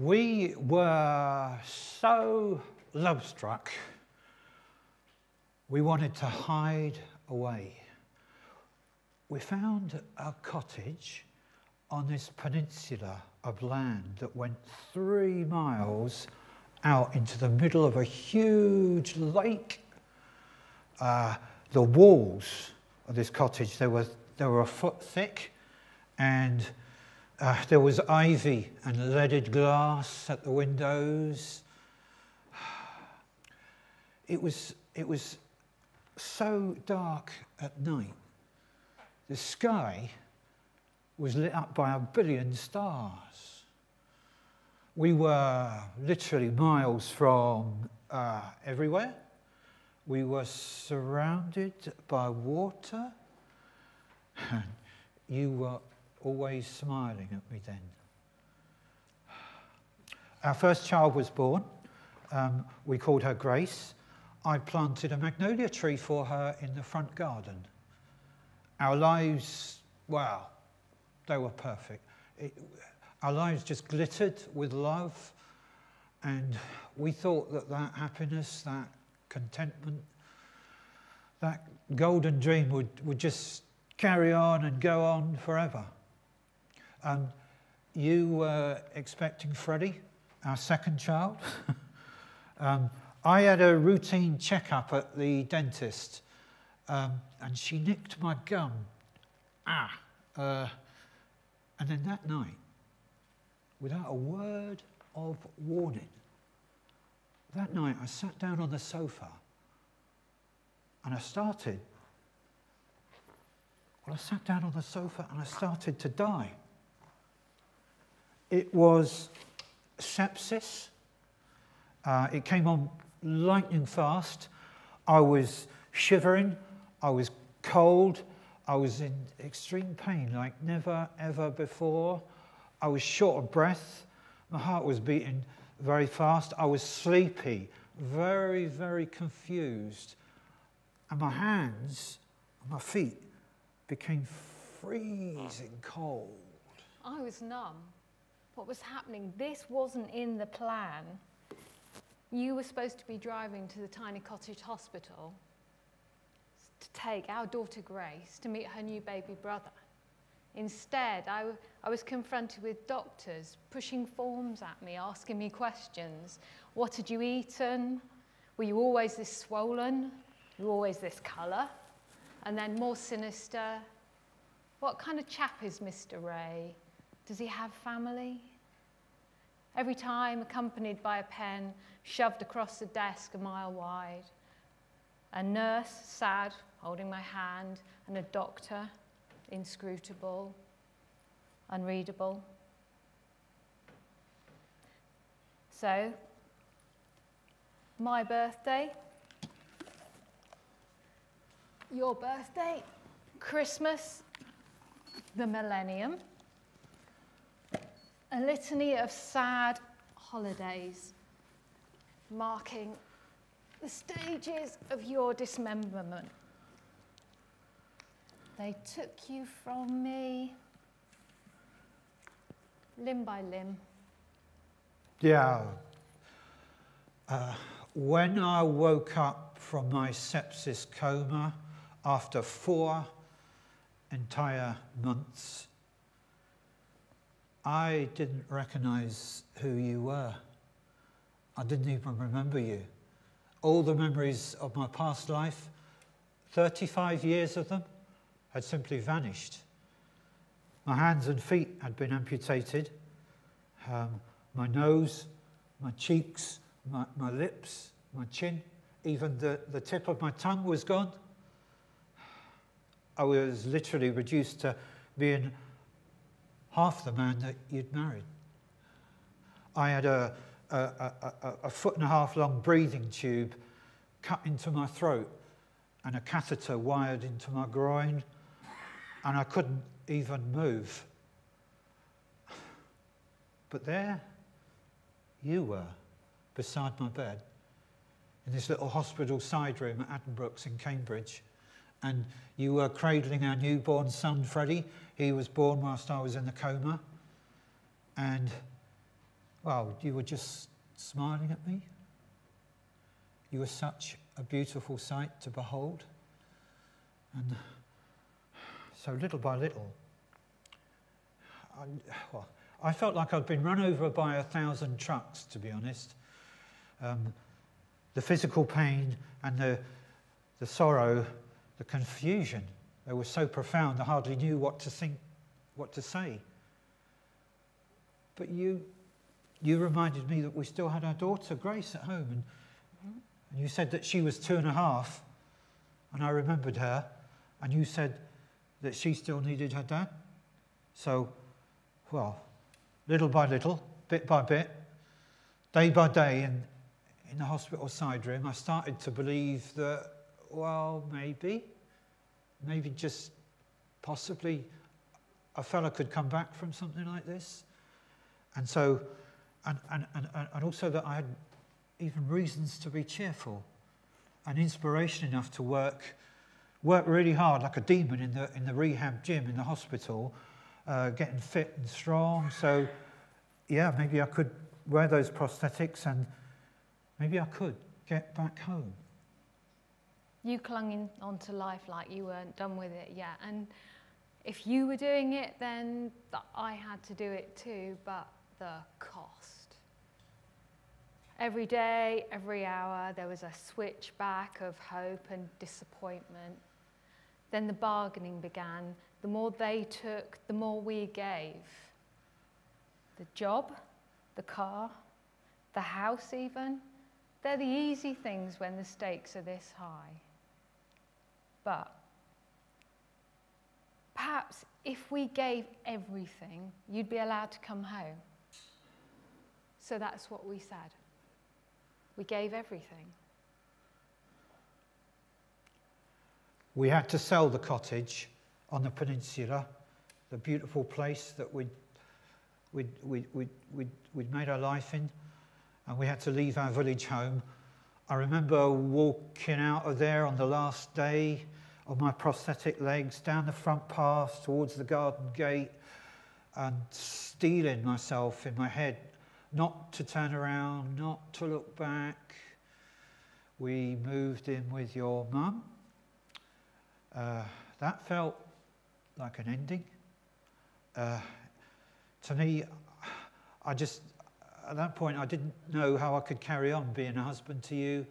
We were so love struck, we wanted to hide away. We found a cottage on this peninsula of land that went three miles out into the middle of a huge lake. Uh, the walls of this cottage, they were, they were a foot thick, and uh, there was ivy and leaded glass at the windows. It was, it was so dark at night. The sky was lit up by a billion stars. We were literally miles from uh, everywhere. We were surrounded by water. You were always smiling at me then. Our first child was born. Um, we called her Grace. I planted a magnolia tree for her in the front garden. Our lives, well, they were perfect. It, our lives just glittered with love, and we thought that that happiness, that contentment, that golden dream would, would just carry on and go on forever. Um, you were expecting Freddy, our second child. um, I had a routine checkup at the dentist, um, and she nicked my gum. Ah. Uh, and then that night, without a word of warning, that night I sat down on the sofa and I started. Well, I sat down on the sofa and I started to die. It was sepsis. Uh, it came on lightning fast. I was shivering. I was cold. I was in extreme pain like never, ever before. I was short of breath. My heart was beating very fast. I was sleepy, very, very confused. And my hands, and my feet became freezing cold. I was numb what was happening. This wasn't in the plan. You were supposed to be driving to the tiny cottage hospital to take our daughter Grace to meet her new baby brother. Instead, I, I was confronted with doctors pushing forms at me, asking me questions. What had you eaten? Were you always this swollen? Were you always this colour? And then more sinister, what kind of chap is Mr. Ray? Does he have family? Every time accompanied by a pen shoved across the desk a mile wide. A nurse, sad, holding my hand, and a doctor, inscrutable, unreadable. So, my birthday, your birthday, Christmas, the millennium a litany of sad holidays marking the stages of your dismemberment. They took you from me limb by limb. Yeah. Uh, when I woke up from my sepsis coma after four entire months, I didn't recognize who you were. I didn't even remember you. All the memories of my past life, 35 years of them, had simply vanished. My hands and feet had been amputated. Um, my nose, my cheeks, my, my lips, my chin, even the, the tip of my tongue was gone. I was literally reduced to being half the man that you'd married. I had a, a, a, a, foot and a half long breathing tube cut into my throat and a catheter wired into my groin, and I couldn't even move. But there you were, beside my bed, in this little hospital side room at Addenbrooke's in Cambridge. And you were cradling our newborn son, Freddy, he was born whilst I was in the coma. And well, you were just smiling at me. You were such a beautiful sight to behold. And so little by little, I, well, I felt like I'd been run over by a thousand trucks, to be honest. Um, the physical pain and the, the sorrow, the confusion, they were so profound I hardly knew what to think, what to say. But you, you reminded me that we still had our daughter Grace at home, and, and you said that she was two and a half, and I remembered her, and you said that she still needed her dad. So, well, little by little, bit by bit, day by day, in, in the hospital side room, I started to believe that, well, maybe, maybe just possibly a fella could come back from something like this. And so, and, and, and, and also that I had even reasons to be cheerful and inspiration enough to work, work really hard like a demon in the, in the rehab gym in the hospital, uh, getting fit and strong. So, yeah, maybe I could wear those prosthetics and maybe I could get back home. You clung in, onto life like you weren't done with it yet. And if you were doing it, then I had to do it too, but the cost. Every day, every hour, there was a switchback of hope and disappointment. Then the bargaining began. The more they took, the more we gave. The job, the car, the house, even, they're the easy things when the stakes are this high. But perhaps if we gave everything, you'd be allowed to come home. So that's what we said. We gave everything. We had to sell the cottage on the peninsula, the beautiful place that we'd, we'd, we'd, we'd, we'd, we'd made our life in, and we had to leave our village home. I remember walking out of there on the last day of my prosthetic legs down the front path towards the garden gate and steeling myself in my head not to turn around, not to look back. We moved in with your mum. Uh, that felt like an ending. Uh, to me, I just, at that point, I didn't know how I could carry on being a husband to you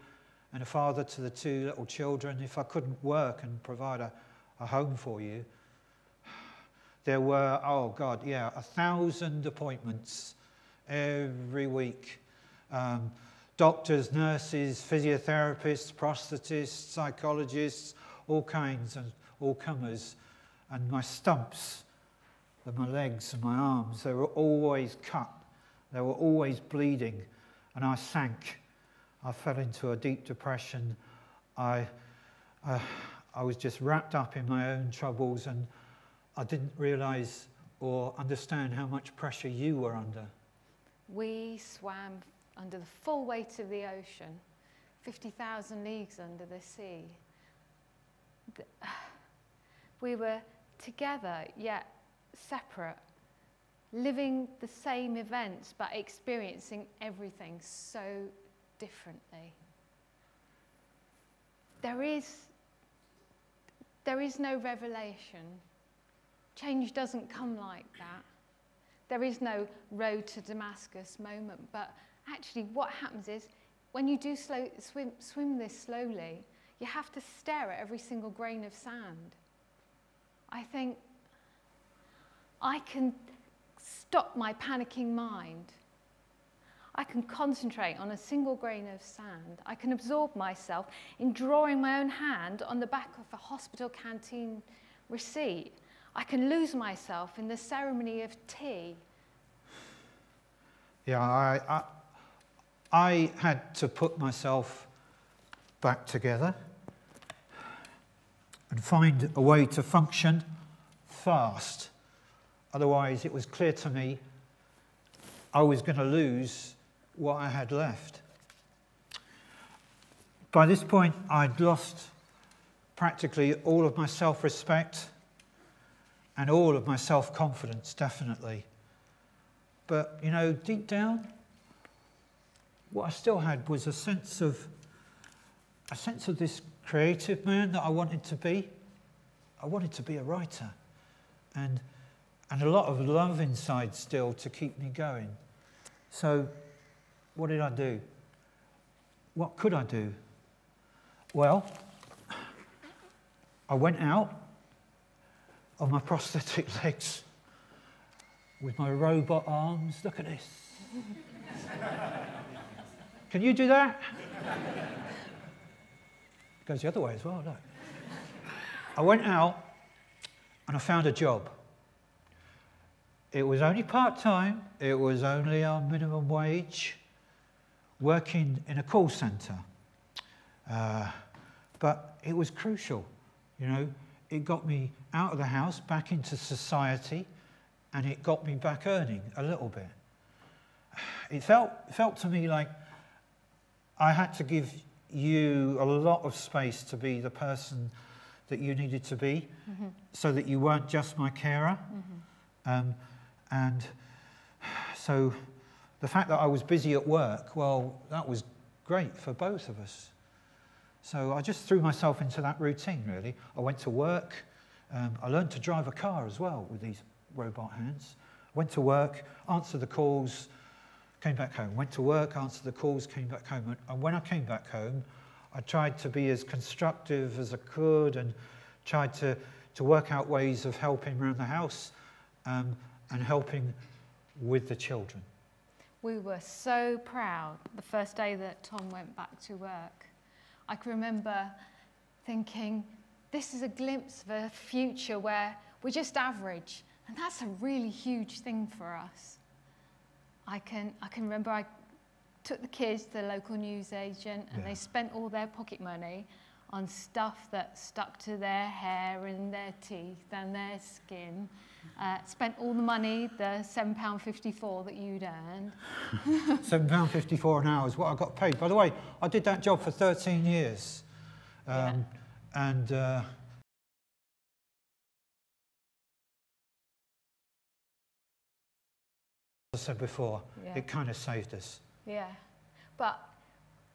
and a father to the two little children if I couldn't work and provide a, a home for you. There were, oh God, yeah, a thousand appointments every week. Um, doctors, nurses, physiotherapists, prosthetists, psychologists, all kinds and all comers. And my stumps, my legs and my arms, they were always cut. They were always bleeding. And I sank. I fell into a deep depression. I, uh, I was just wrapped up in my own troubles and I didn't realize or understand how much pressure you were under we swam under the full weight of the ocean, 50,000 leagues under the sea. We were together yet separate, living the same events but experiencing everything so differently. There is, there is no revelation. Change doesn't come like that. There is no road to Damascus moment, but actually what happens is when you do slow, swim, swim this slowly, you have to stare at every single grain of sand. I think I can stop my panicking mind. I can concentrate on a single grain of sand. I can absorb myself in drawing my own hand on the back of a hospital canteen receipt. I can lose myself in the ceremony of tea. Yeah, I, I, I had to put myself back together and find a way to function fast. Otherwise, it was clear to me I was going to lose what I had left. By this point, I'd lost practically all of my self respect and all of my self confidence, definitely. But, you know, deep down, what I still had was a sense of a sense of this creative man that I wanted to be. I wanted to be a writer, and and a lot of love inside still to keep me going. So, what did I do? What could I do? Well, I went out on my prosthetic legs with my robot arms. Look at this. Can you do that? It Goes the other way as well, look. I went out and I found a job. It was only part time, it was only on minimum wage, working in a call centre. Uh, but it was crucial, you know. It got me out of the house, back into society, and it got me back earning a little bit. It felt, felt to me like I had to give you a lot of space to be the person that you needed to be mm-hmm. so that you weren't just my carer. Mm-hmm. Um, and so the fact that I was busy at work, well, that was great for both of us. So I just threw myself into that routine, really. I went to work. Um, I learned to drive a car as well with these robot hands. Went to work, answered the calls, came back home. Went to work, answered the calls, came back home. And when I came back home, I tried to be as constructive as I could and tried to, to work out ways of helping around the house um, and helping with the children. We were so proud the first day that Tom went back to work. I can remember thinking, this is a glimpse of a future where we're just average. And that's a really huge thing for us. I can, I can remember I took the kids to the local newsagent and yeah. they spent all their pocket money on stuff that stuck to their hair and their teeth and their skin. Uh, spent all the money, the £7.54 that you'd earned. £7.54 an hour is what I got paid. By the way, I did that job for 13 years. Um, yeah. And uh, as I said before, yeah. it kind of saved us. Yeah. But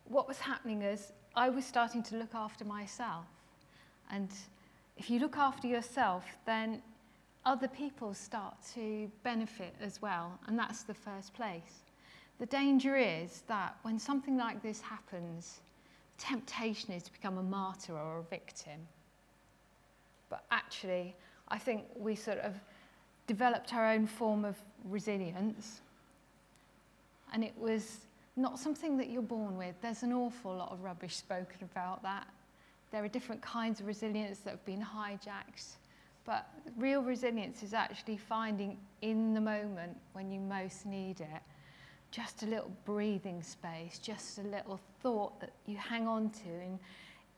what was happening is I was starting to look after myself. And if you look after yourself, then other people start to benefit as well. And that's the first place. The danger is that when something like this happens, temptation is to become a martyr or a victim. But actually, I think we sort of developed our own form of resilience. And it was not something that you're born with. There's an awful lot of rubbish spoken about that. There are different kinds of resilience that have been hijacked. But real resilience is actually finding in the moment when you most need it just a little breathing space, just a little thought that you hang on to and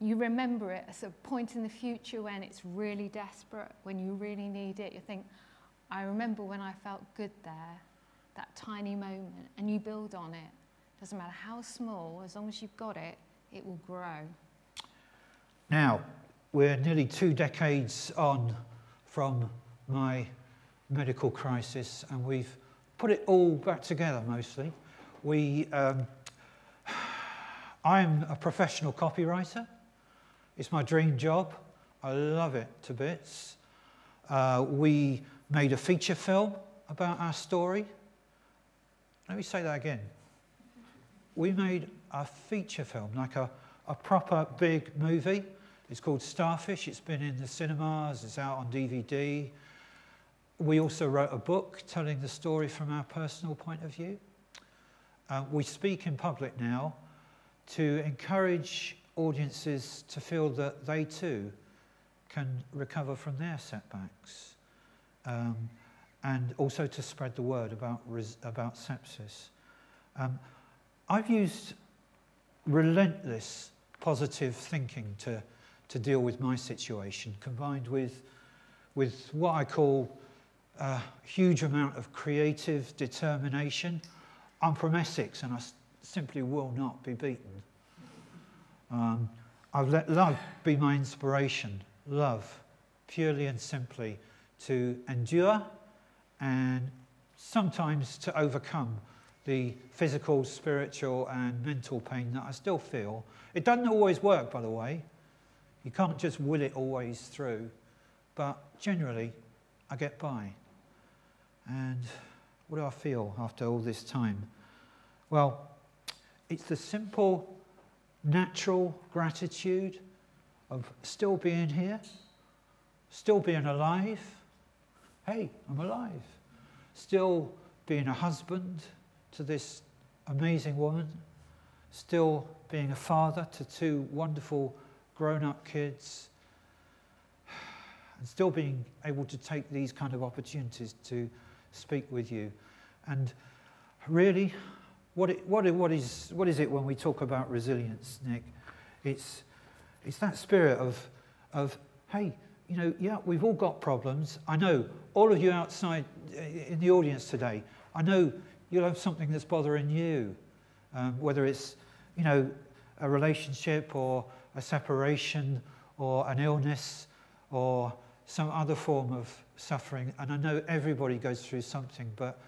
you remember it as a point in the future when it's really desperate, when you really need it. You think, I remember when I felt good there, that tiny moment, and you build on it. Doesn't matter how small, as long as you've got it, it will grow. Now, we're nearly two decades on from my medical crisis, and we've put it all back together mostly. We, um, I'm a professional copywriter. It's my dream job. I love it to bits. Uh, we made a feature film about our story. Let me say that again we made a feature film, like a, a proper big movie. It's called Starfish. It's been in the cinemas, it's out on DVD. We also wrote a book telling the story from our personal point of view. Uh, we speak in public now to encourage audiences to feel that they too can recover from their setbacks um, and also to spread the word about, about sepsis. Um, I've used relentless positive thinking to, to deal with my situation, combined with, with what I call a huge amount of creative determination. I'm from Essex and I simply will not be beaten. Um, I've let love be my inspiration. Love, purely and simply, to endure and sometimes to overcome the physical, spiritual, and mental pain that I still feel. It doesn't always work, by the way. You can't just will it always through, but generally, I get by. And what do I feel after all this time? Well, it's the simple, natural gratitude of still being here, still being alive. Hey, I'm alive. Still being a husband to this amazing woman, still being a father to two wonderful grown up kids, and still being able to take these kind of opportunities to speak with you. And really, what, it, what, what, is, what is it when we talk about resilience, Nic? It's, it's that spirit of, of, hey, you know, yeah, we've all got problems. I know all of you outside uh, in the audience today, I know you'll have something that's bothering you, um, whether it's, you know, a relationship or a separation or an illness or some other form of suffering. And I know everybody goes through something, but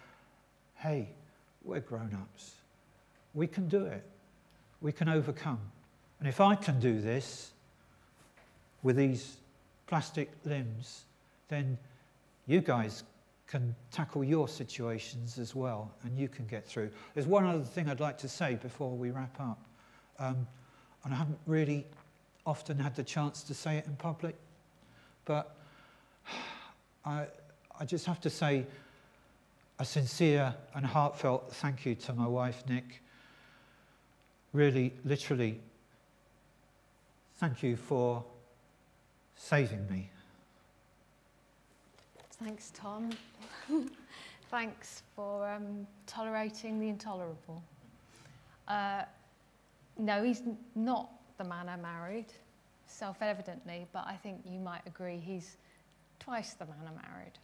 hey, we're grown ups. We can do it, we can overcome. And if I can do this with these plastic limbs, then you guys can tackle your situations as well and you can get through. There's one other thing I'd like to say before we wrap up. Um, and I haven't really often had the chance to say it in public, but I, I just have to say a sincere and heartfelt thank you to my wife, Nic. Really, literally, thank you for saving me. Thanks, Tom. Thanks for um, tolerating the intolerable. Uh, no, he's not the man I married, self evidently, but I think you might agree he's twice the man I married.